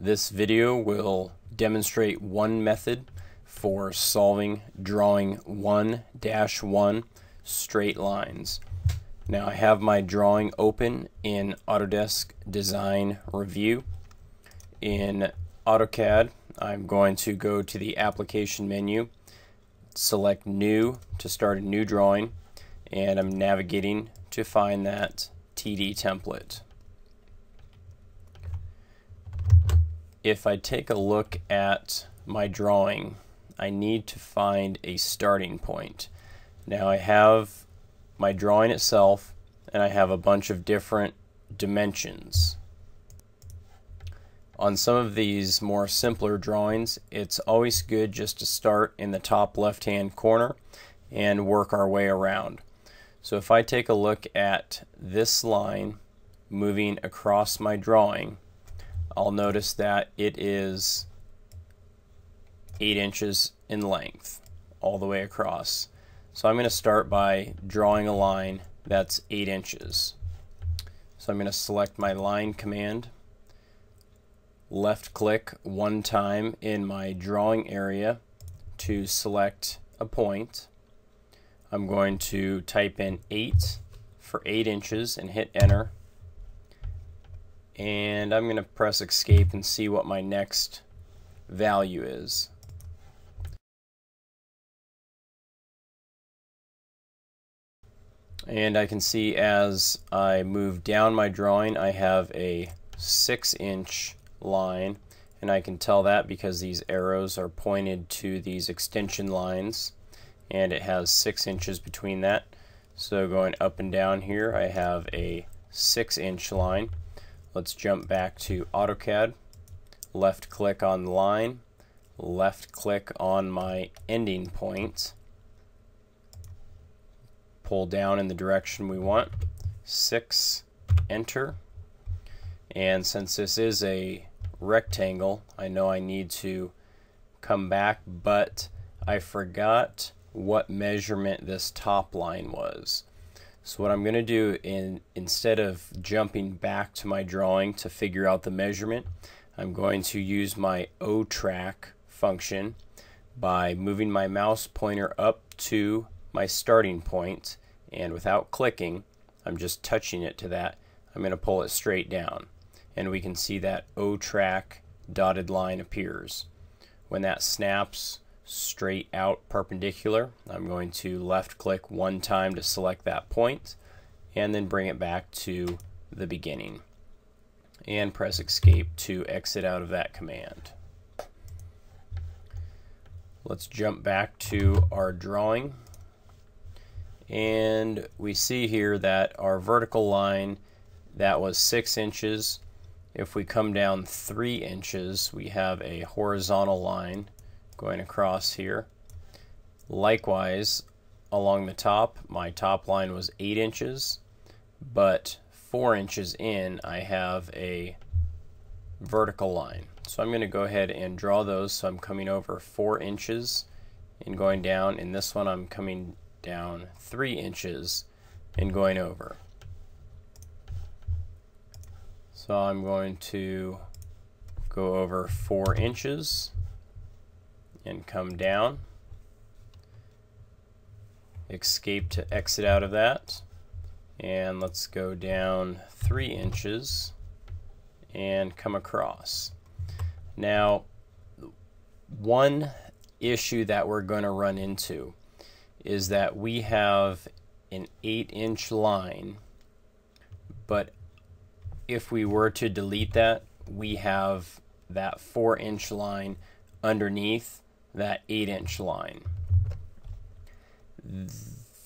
This video will demonstrate one method for solving drawing 1-1 straight lines. Now I have my drawing open in Autodesk Design Review. In AutoCAD, I'm going to go to the application menu, select new to start a new drawing, and I'm navigating to find that TD template. If I take a look at my drawing, I need to find a starting point. Now I have my drawing itself and I have a bunch of different dimensions. On some of these more simpler drawings, it's always good just to start in the top left hand corner and work our way around. So if I take a look at this line moving across my drawing, I'll notice that it is 8 inches in length all the way across. So I'm going to start by drawing a line that's 8 inches. So I'm going to select my line command, left click one time in my drawing area to select a point. I'm going to type in 8 for 8 inches and hit enter and I'm going to press escape and see what my next value is. And I can see as I move down my drawing I have a 6 inch line and I can tell that because these arrows are pointed to these extension lines and it has 6 inches between that. So going up and down here I have a 6 inch line Let's jump back to AutoCAD. Left click on the line. Left click on my ending point. Pull down in the direction we want. 6. Enter. And since this is a rectangle, I know I need to come back, but I forgot what measurement this top line was. So what I'm going to do in instead of jumping back to my drawing to figure out the measurement, I'm going to use my O track function by moving my mouse pointer up to my starting point and without clicking, I'm just touching it to that, I'm going to pull it straight down. And we can see that O track dotted line appears. When that snaps, straight out perpendicular. I'm going to left click one time to select that point and then bring it back to the beginning and press escape to exit out of that command. Let's jump back to our drawing and we see here that our vertical line that was six inches if we come down three inches we have a horizontal line going across here. Likewise, along the top, my top line was 8 inches, but 4 inches in, I have a vertical line. So I'm going to go ahead and draw those. So I'm coming over 4 inches and going down. In this one, I'm coming down 3 inches and going over. So I'm going to go over 4 inches and come down. Escape to exit out of that. And let's go down three inches and come across. Now, one issue that we're going to run into is that we have an 8 inch line, but if we were to delete that, we have that 4 inch line underneath that 8 inch line.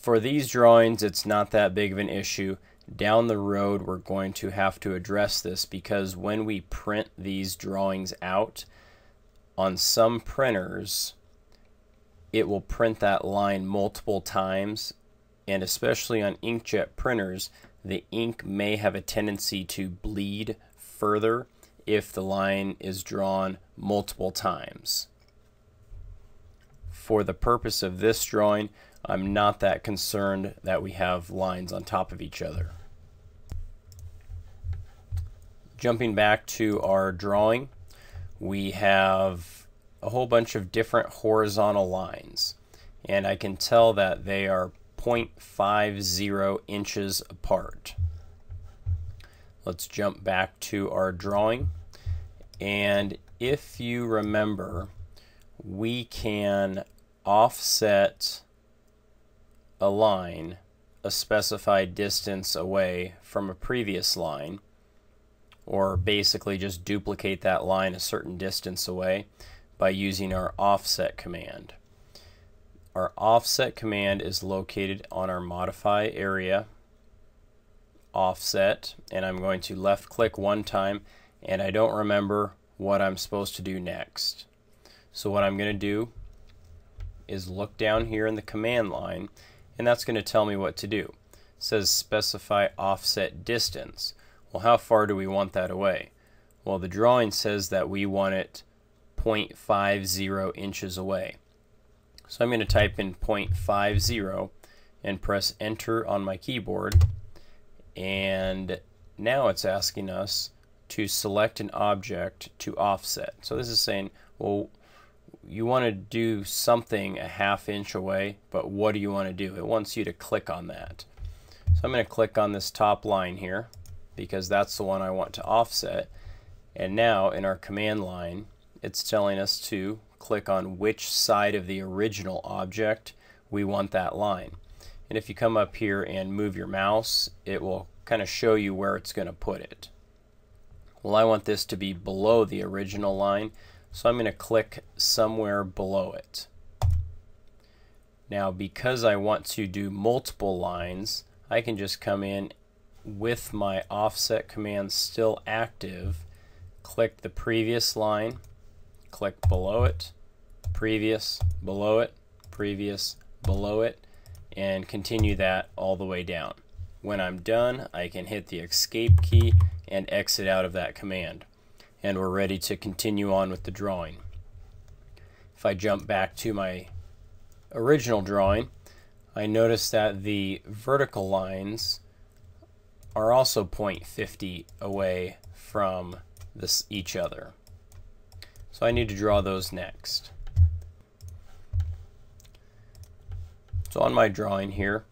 For these drawings, it's not that big of an issue. Down the road, we're going to have to address this because when we print these drawings out, on some printers, it will print that line multiple times, and especially on inkjet printers, the ink may have a tendency to bleed further if the line is drawn multiple times for the purpose of this drawing, I'm not that concerned that we have lines on top of each other. Jumping back to our drawing, we have a whole bunch of different horizontal lines. And I can tell that they are 0.50 inches apart. Let's jump back to our drawing. And if you remember, we can offset a line a specified distance away from a previous line, or basically just duplicate that line a certain distance away by using our offset command. Our offset command is located on our modify area offset and I'm going to left click one time and I don't remember what I'm supposed to do next. So what I'm going to do is look down here in the command line and that's going to tell me what to do. It says specify offset distance. Well how far do we want that away? Well the drawing says that we want it 0.50 inches away. So I'm going to type in 0.50 and press enter on my keyboard and now it's asking us to select an object to offset. So this is saying, well, you want to do something a half inch away, but what do you want to do? It wants you to click on that. So I'm going to click on this top line here because that's the one I want to offset. And now in our command line, it's telling us to click on which side of the original object we want that line. And if you come up here and move your mouse, it will kind of show you where it's going to put it. Well, I want this to be below the original line, so I'm going to click somewhere below it. Now, because I want to do multiple lines, I can just come in with my offset command still active, click the previous line, click below it, previous, below it, previous, below it, and continue that all the way down. When I'm done, I can hit the escape key and exit out of that command. And we're ready to continue on with the drawing. If I jump back to my original drawing, I notice that the vertical lines are also 0.50 away from this each other. So I need to draw those next. So on my drawing here,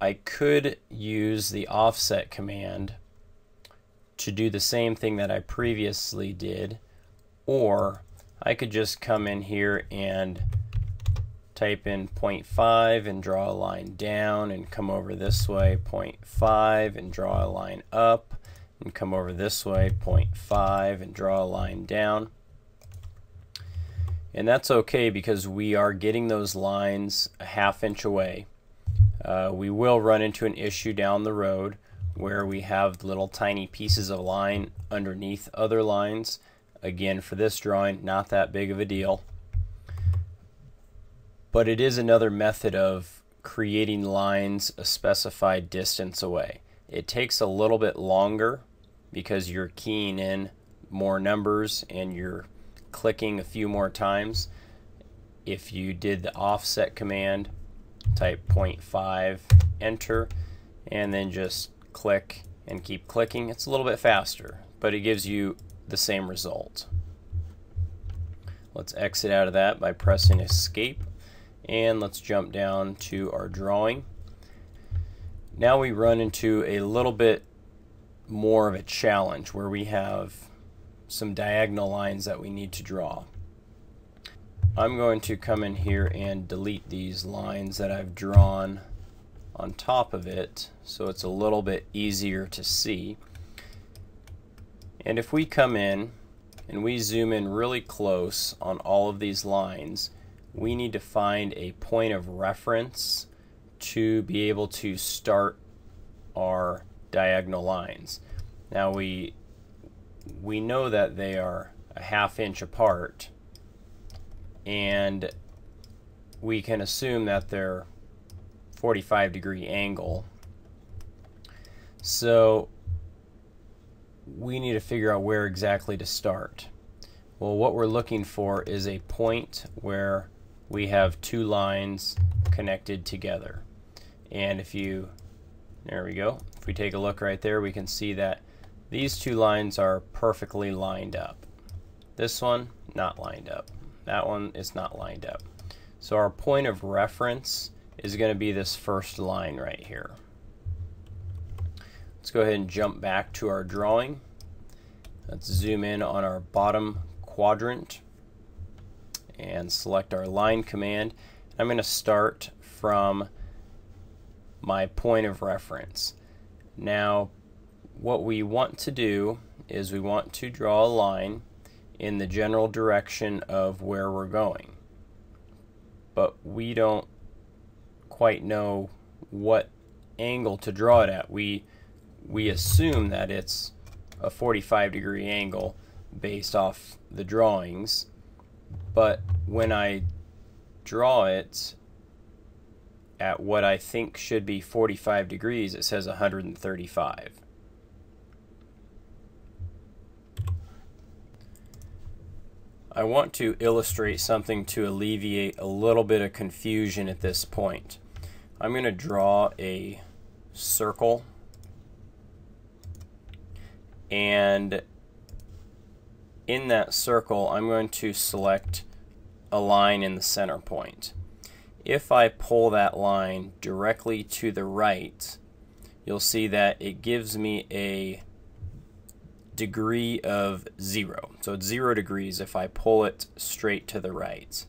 I could use the offset command to do the same thing that I previously did, or I could just come in here and type in 0.5 and draw a line down and come over this way 0.5 and draw a line up and come over this way 0.5 and draw a line down and that's okay because we are getting those lines a half inch away. Uh, we will run into an issue down the road where we have little tiny pieces of line underneath other lines. Again, for this drawing, not that big of a deal. But it is another method of creating lines a specified distance away. It takes a little bit longer because you're keying in more numbers and you're clicking a few more times. If you did the offset command, type 0.5, enter, and then just click and keep clicking. It's a little bit faster, but it gives you the same result. Let's exit out of that by pressing escape and let's jump down to our drawing. Now we run into a little bit more of a challenge where we have some diagonal lines that we need to draw. I'm going to come in here and delete these lines that I've drawn on top of it so it's a little bit easier to see. And if we come in and we zoom in really close on all of these lines, we need to find a point of reference to be able to start our diagonal lines. Now we we know that they are a half inch apart and we can assume that they're 45 degree angle. So we need to figure out where exactly to start. Well, what we're looking for is a point where we have two lines connected together. And if you, there we go, if we take a look right there, we can see that these two lines are perfectly lined up. This one, not lined up. That one is not lined up. So our point of reference is going to be this first line right here. Let's go ahead and jump back to our drawing. Let's zoom in on our bottom quadrant and select our line command. I'm going to start from my point of reference. Now, what we want to do is we want to draw a line in the general direction of where we're going. But we don't quite know what angle to draw it at. We we assume that it's a 45 degree angle based off the drawings, but when I draw it at what I think should be 45 degrees, it says 135. I want to illustrate something to alleviate a little bit of confusion at this point. I'm going to draw a circle and in that circle I'm going to select a line in the center point. If I pull that line directly to the right you'll see that it gives me a degree of zero. So it's zero degrees if I pull it straight to the right.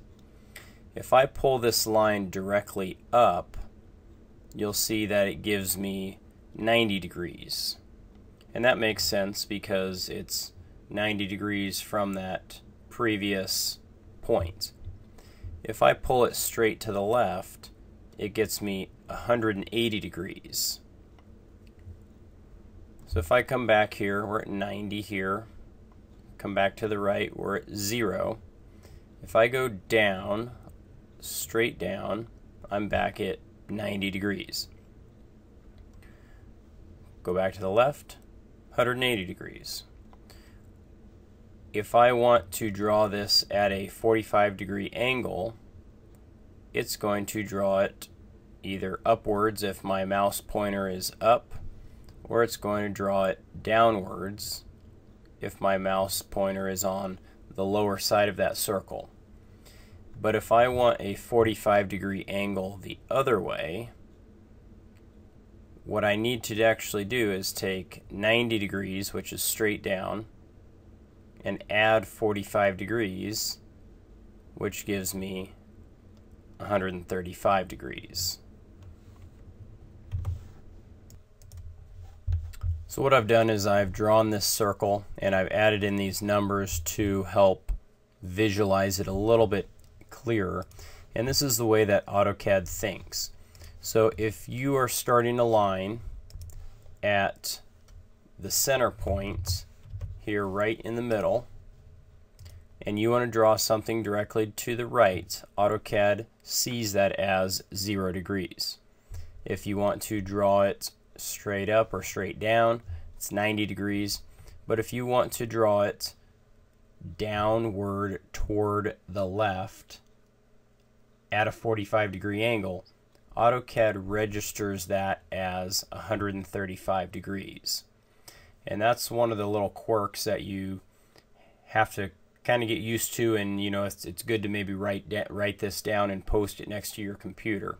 If I pull this line directly up you'll see that it gives me 90 degrees. And that makes sense because it's 90 degrees from that previous point. If I pull it straight to the left, it gets me 180 degrees. So if I come back here, we're at 90 here. Come back to the right, we're at 0. If I go down, straight down, I'm back at 90 degrees. Go back to the left, 180 degrees. If I want to draw this at a 45 degree angle, it's going to draw it either upwards if my mouse pointer is up, or it's going to draw it downwards if my mouse pointer is on the lower side of that circle. But if I want a 45 degree angle the other way, what I need to actually do is take 90 degrees, which is straight down, and add 45 degrees, which gives me 135 degrees. So what I've done is I've drawn this circle and I've added in these numbers to help visualize it a little bit clearer. And this is the way that AutoCAD thinks. So if you are starting a line at the center point here right in the middle and you want to draw something directly to the right, AutoCAD sees that as zero degrees. If you want to draw it straight up or straight down, it's 90 degrees. But if you want to draw it downward toward the left at a 45 degree angle, AutoCAD registers that as 135 degrees. And that's one of the little quirks that you have to kind of get used to and you know it's, it's good to maybe write write this down and post it next to your computer.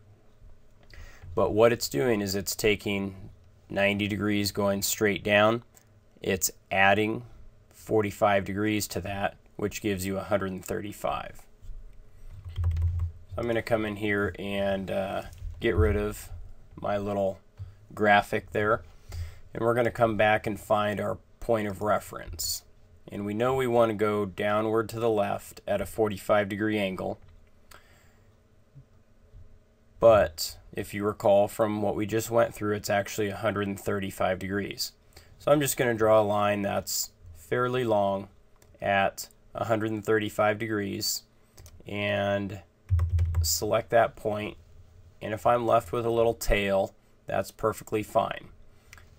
But what it's doing is it's taking 90 degrees going straight down. It's adding 45 degrees to that, which gives you 135. So I'm going to come in here and uh, get rid of my little graphic there. And we're going to come back and find our point of reference. And we know we want to go downward to the left at a 45 degree angle. But if you recall from what we just went through, it's actually 135 degrees. So I'm just going to draw a line that's fairly long at 135 degrees. And select that point and if I'm left with a little tail that's perfectly fine.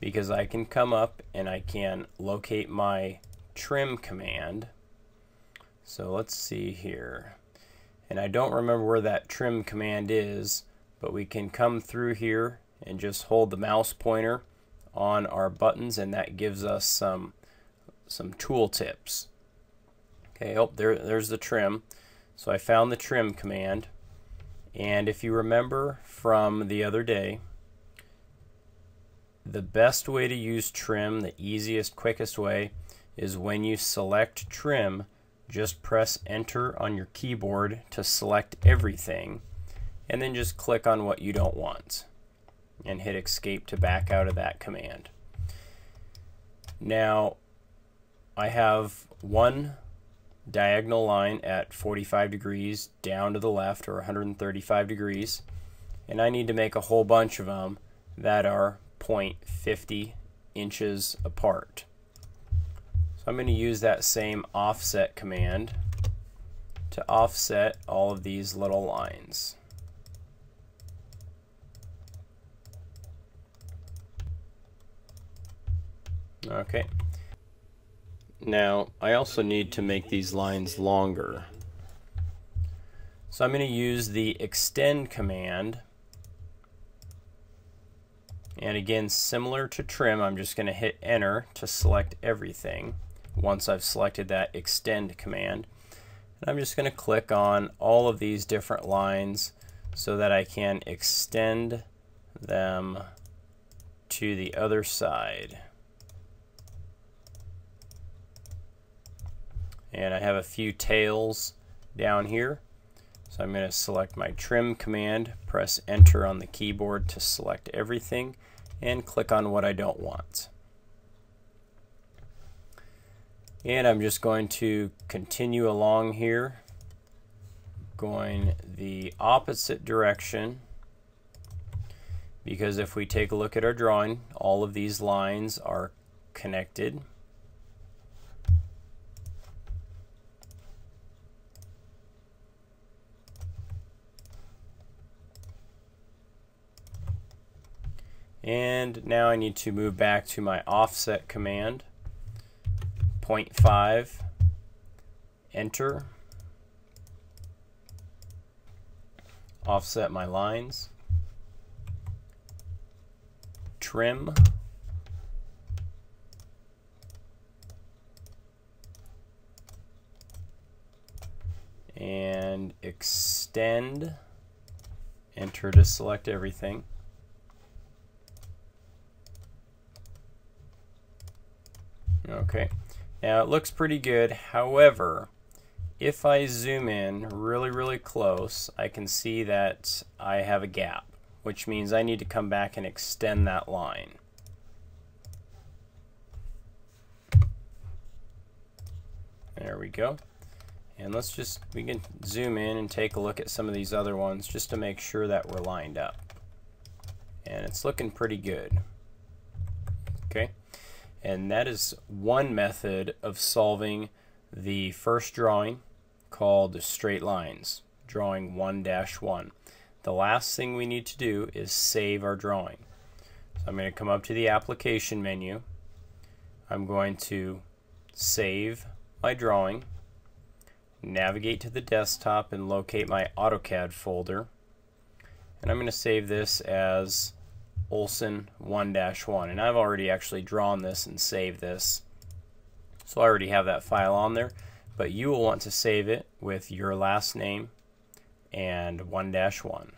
Because I can come up and I can locate my trim command. So let's see here. And I don't remember where that trim command is but we can come through here and just hold the mouse pointer on our buttons and that gives us some some tool tips Okay, oh, there, there's the trim. So I found the trim command. And if you remember from the other day, the best way to use trim, the easiest, quickest way, is when you select trim, just press enter on your keyboard to select everything, and then just click on what you don't want, and hit escape to back out of that command. Now, I have one diagonal line at 45 degrees down to the left or 135 degrees and I need to make a whole bunch of them that are 0.50 inches apart. So I'm going to use that same offset command to offset all of these little lines. Okay. Now, I also need to make these lines longer. So I'm going to use the extend command. And again, similar to trim, I'm just going to hit enter to select everything once I've selected that extend command. And I'm just going to click on all of these different lines so that I can extend them to the other side. And I have a few tails down here. So I'm going to select my trim command, press enter on the keyboard to select everything, and click on what I don't want. And I'm just going to continue along here, going the opposite direction, because if we take a look at our drawing, all of these lines are connected. And now I need to move back to my offset command. 0.5, enter. Offset my lines. Trim. And extend. Enter to select everything. Okay, now it looks pretty good. However, if I zoom in really, really close, I can see that I have a gap, which means I need to come back and extend that line. There we go. And let's just, we can zoom in and take a look at some of these other ones just to make sure that we're lined up. And it's looking pretty good. And that is one method of solving the first drawing called straight lines, drawing 1-1. The last thing we need to do is save our drawing. So I'm going to come up to the application menu. I'm going to save my drawing, navigate to the desktop and locate my AutoCAD folder. And I'm going to save this as Olson 1-1 and I've already actually drawn this and saved this. So I already have that file on there. But you will want to save it with your last name and 1-1